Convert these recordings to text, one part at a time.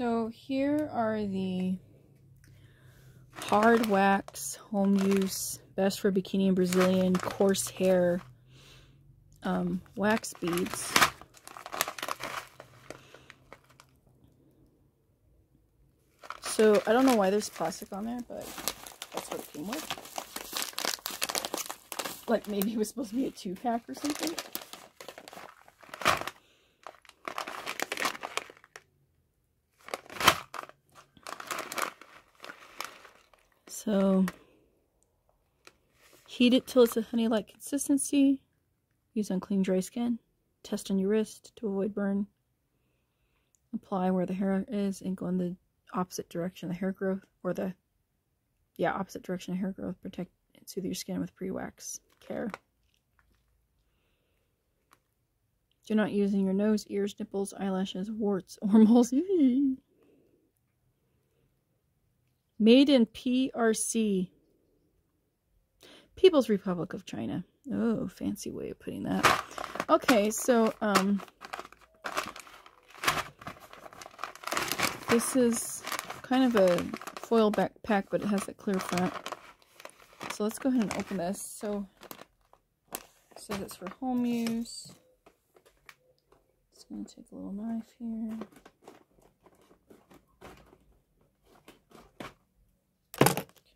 So here are the hard wax, home use, best for bikini and Brazilian, coarse hair um, wax beads. So I don't know why there's plastic on there, but that's what it came with. Like maybe it was supposed to be a two pack or something. So heat it till it's a honey-like consistency. Use on clean, dry skin. Test on your wrist to avoid burn. Apply where the hair is and go in the opposite direction of the hair growth, or the, yeah, opposite direction of hair growth. Protect and soothe your skin with pre-wax care. Do not use in your nose, ears, nipples, eyelashes, warts, or moles. Made in PRC. People's Republic of China. Oh, fancy way of putting that. Okay, so, um, this is kind of a foil backpack, but it has a clear front. So let's go ahead and open this. So, it says it's for home use. Just going to take a little knife here.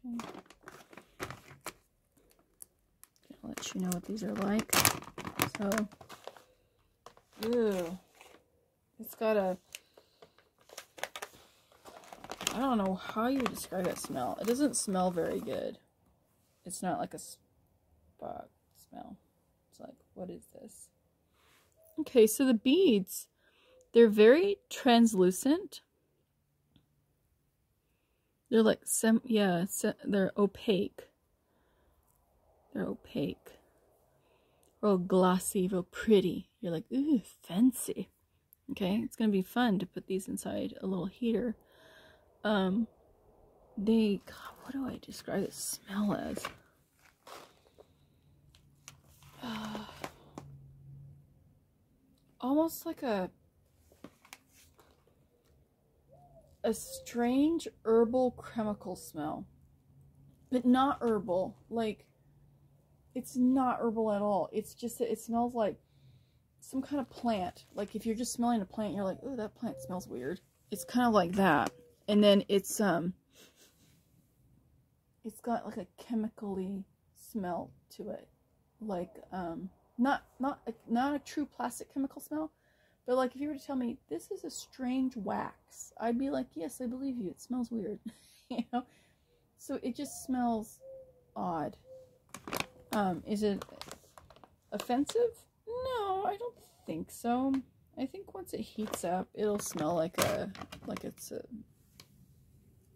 Okay. I'll let you know what these are like. So, ew. It's got a, I don't know how you describe that smell. It doesn't smell very good. It's not like a spot smell. It's like, what is this? Okay, so the beads, they're very translucent. They're like some, yeah, they're opaque. They're opaque. Real glossy, real pretty. You're like, ooh, fancy. Okay, it's gonna be fun to put these inside a little heater. Um, they, God, what do I describe the smell as? Almost like a a strange herbal chemical smell. But not herbal. Like, it's not herbal at all. It's just that it smells like some kind of plant. Like, if you're just smelling a plant, you're like, oh, that plant smells weird. It's kind of like that. And then it's, um, it's got like a chemically smell to it. Like, um, not, not, not a true plastic chemical smell, but like if you were to tell me this is a strange wax, I'd be like, yes, I believe you. It smells weird, you know. So it just smells odd. Um, is it offensive? No, I don't think so. I think once it heats up, it'll smell like a like it's a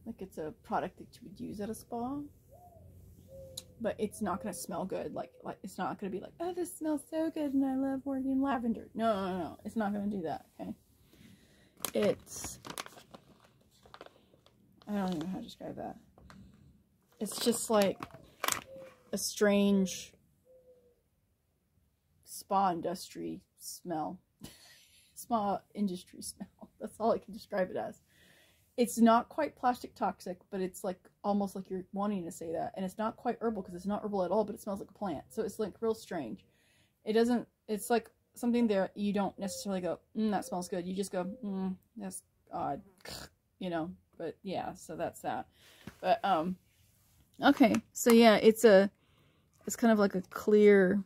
like it's a product that you would use at a spa but it's not going to smell good. Like, like it's not going to be like, oh, this smells so good and I love working lavender. No, no, no. It's not going to do that, okay? It's, I don't even know how to describe that. It's just like a strange spa industry smell. spa industry smell. That's all I can describe it as it's not quite plastic toxic, but it's like almost like you're wanting to say that. And it's not quite herbal because it's not herbal at all, but it smells like a plant. So it's like real strange. It doesn't, it's like something that you don't necessarily go, mm, that smells good. You just go, mm, that's odd, you know, but yeah, so that's that. But, um, okay. So yeah, it's a, it's kind of like a clear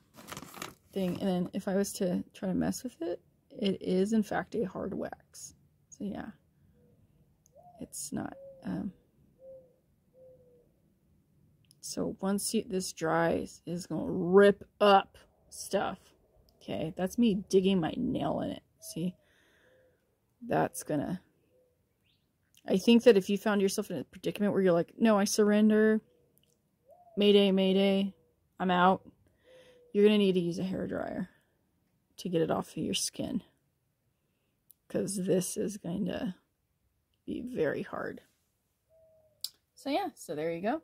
thing. And then if I was to try to mess with it, it is in fact a hard wax. So yeah it's not um, so once you, this dries it's gonna rip up stuff okay? That's me digging my nail in it see? That's gonna I think that if you found yourself in a predicament where you're like no I surrender. Mayday mayday. I'm out you're gonna need to use a hair dryer to get it off of your skin because this is going to be very hard. So yeah, so there you go.